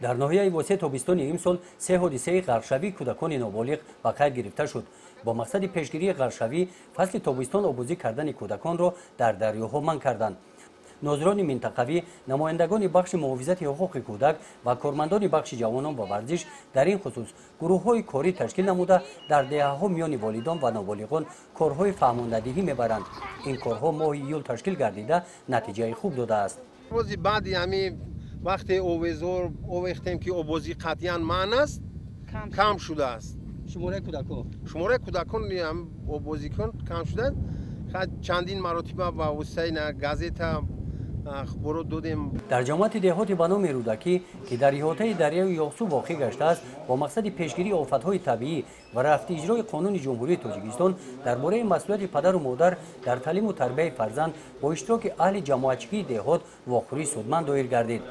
дар ноҳияи восе тобистони имсол се ҳодисаи ғарқшавии кӯдакони ноболиғ ба қайд гирифта шуд. Бо мақсади пешгирии ғарқшавӣ фасли тобистон обозӣ кардани кӯдаконро дар дарёҳо манъ карданд. Нозирони минтақавӣ намояндагони бахши муҳофизати ҳуқуқи кӯдак ва кормандони бахши ҷавонон ба варзиш дар ин хусус гурӯҳҳои корӣ ташкил намуда дар деҳаҳо миёни волидон ва ноболиғон корҳои фаҳмондадиҳӣ мебаранд. Ин корҳо моҳи июл ташкил гардида натиҷаи хуб додааст. Рози баъди ҳамин وقتی اوویزور اوویختیم که اوبوزی قطعا من است کم, شده است. شماره کودکان. شماره کودکان هم اوبوزی کن کم شده خب چندین مراتبه با حسین گازیت برو دادیم. در جماعت دهات بنام رودکی که در احاطه دریای یاسو واقع گشته است با مقصد پیشگیری آفات های طبیعی و رفت اجرای قانون جمهوری تاجیکستان در باره مسئولیت پدر و مادر در تعلیم و تربیت فرزند با اشتراک اهل جماعتچگی دهات واقعی سودمند دایر گردید.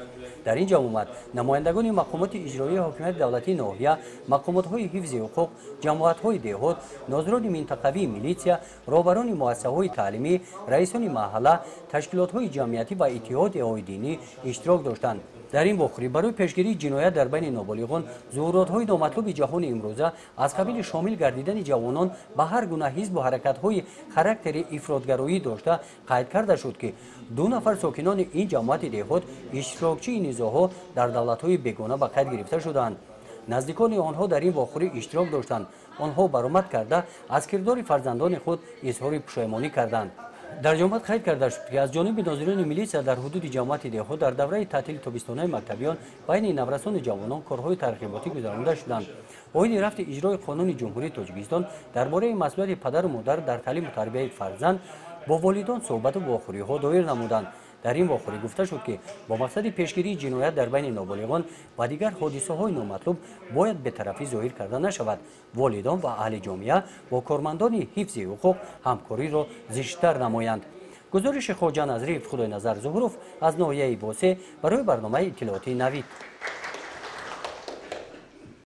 Дар ин ҷамъомат намояндагони мақомоти иҷроии ҳокимияти давлатии ноҳия мақомотҳои ҳифзи ҳуқуқ ҷамоатҳои деҳот нозирони минтақавии милитсия роҳбарони муассисаҳои таълимӣ раисони маҳалла ташкилотҳои ҷамъиятӣ ва иттиҳодияҳои динӣ иштирок доштанд. Дар ин вохӯрӣ барои пешгирии ҷиноят дар байни ноболиғон зуҳуротҳои номатлуби ҷаҳони имрӯза аз қабили шомил гардидани ҷавонон ба ҳар гуна ҳизбу ҳаракатҳои характери ифротгароӣ дошта қайд карда шуд ки ду нафар сокинони ин ҷамоати деҳот иштирокчии низоъҳо дар давлатҳои бегона ба қайд гирифта шуданд наздикони онҳо дар ин вохӯрӣ иштирок доштанд онҳо баромад карда аз кирдори фарзандони худ изҳори пушаймонӣ карданд дар ҷомат қайд карда шуд ки аз ҷониби нозирони милисия дар ҳудуди ҷамоати деҳо дар давраи таътили тобистонаи мактабиён байни наврасони ҷавонон корҳои тарғиботӣ гузаронида шуданд оини рафти иҷрои қонуни ҷумҳурии тоҷикистон дар бораи масъулияти падару модар дар таълиму тарбияи фарзанд бо волидон суҳбату вохӯриҳо доир намуданд Дар ин вохӯрӣ гуфта шуд ки бо мақсади пешгирии ҷиноят дар байни ноболиғон ва дигар ҳодисаҳои номатлуб бояд бетарафӣ зоҳир карда нашавад. Волидон ва аҳли ҷомеа бо кормандони ҳифзи ҳуқуқ ҳамкориро зиштар намоянд. Гузориши хоҷа назриев худойназар зуҳуров аз ноҳияи восе барои барномаи иттилоотии навид